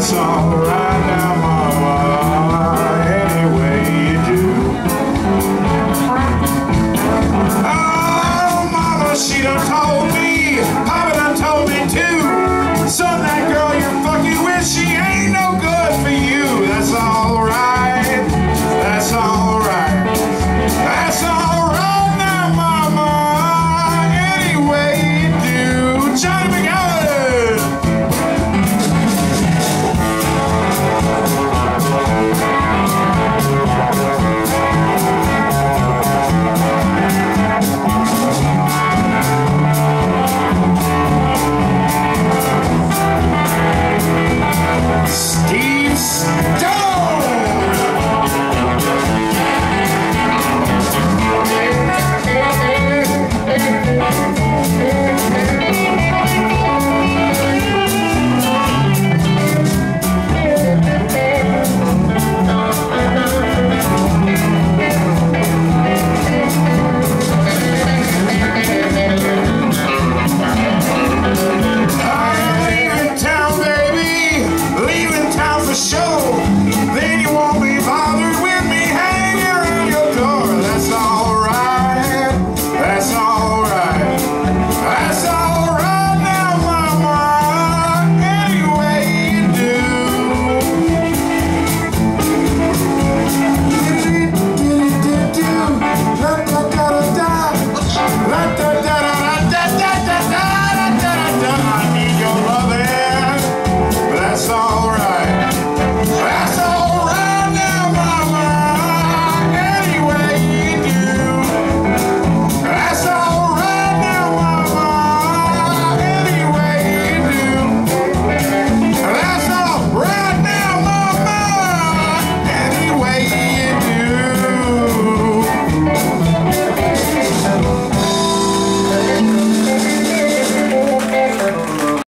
that song right down my wire any way you do. Oh, mama, she done told me.